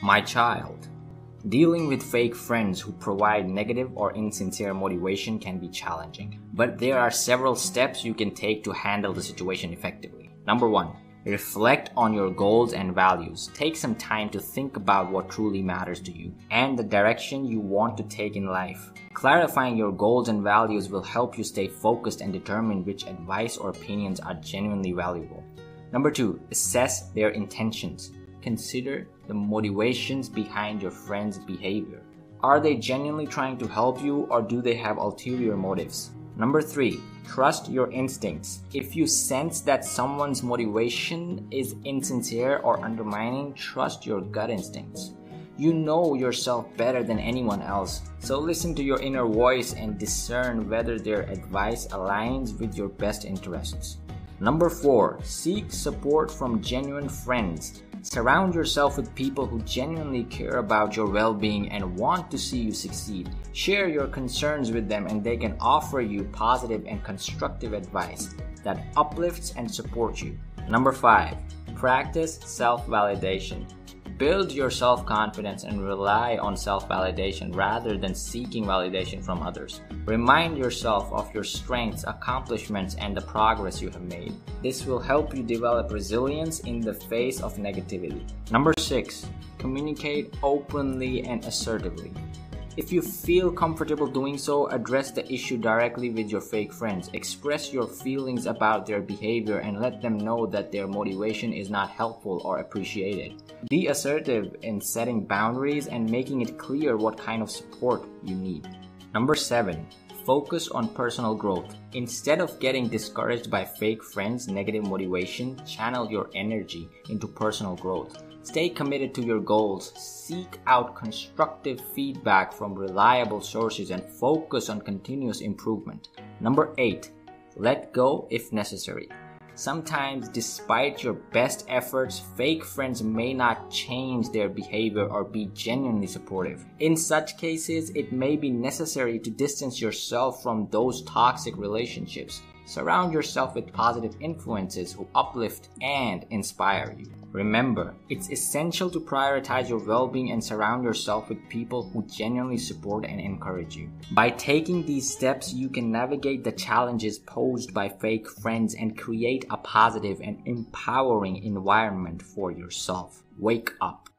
My child. Dealing with fake friends who provide negative or insincere motivation can be challenging, but there are several steps you can take to handle the situation effectively. Number one, reflect on your goals and values. Take some time to think about what truly matters to you and the direction you want to take in life. Clarifying your goals and values will help you stay focused and determine which advice or opinions are genuinely valuable. Number two, assess their intentions. Consider the motivations behind your friend's behavior. Are they genuinely trying to help you or do they have ulterior motives? Number three, trust your instincts. If you sense that someone's motivation is insincere or undermining, trust your gut instincts. You know yourself better than anyone else, so listen to your inner voice and discern whether their advice aligns with your best interests. Number four, seek support from genuine friends. Surround yourself with people who genuinely care about your well being and want to see you succeed. Share your concerns with them, and they can offer you positive and constructive advice that uplifts and supports you. Number five, practice self validation. Build your self confidence and rely on self validation rather than seeking validation from others. Remind yourself of your strengths, accomplishments, and the progress you have made. This will help you develop resilience in the face of negativity. Number six, communicate openly and assertively. If you feel comfortable doing so, address the issue directly with your fake friends. Express your feelings about their behavior and let them know that their motivation is not helpful or appreciated. Be assertive in setting boundaries and making it clear what kind of support you need. Number 7. Focus on personal growth. Instead of getting discouraged by fake friends' negative motivation, channel your energy into personal growth. Stay committed to your goals, seek out constructive feedback from reliable sources, and focus on continuous improvement. Number 8. Let go if necessary. Sometimes, despite your best efforts, fake friends may not change their behavior or be genuinely supportive. In such cases, it may be necessary to distance yourself from those toxic relationships. Surround yourself with positive influences who uplift and inspire you. Remember, it's essential to prioritize your well being and surround yourself with people who genuinely support and encourage you. By taking these steps, you can navigate the challenges posed by fake friends and create a positive and empowering environment for yourself. Wake up.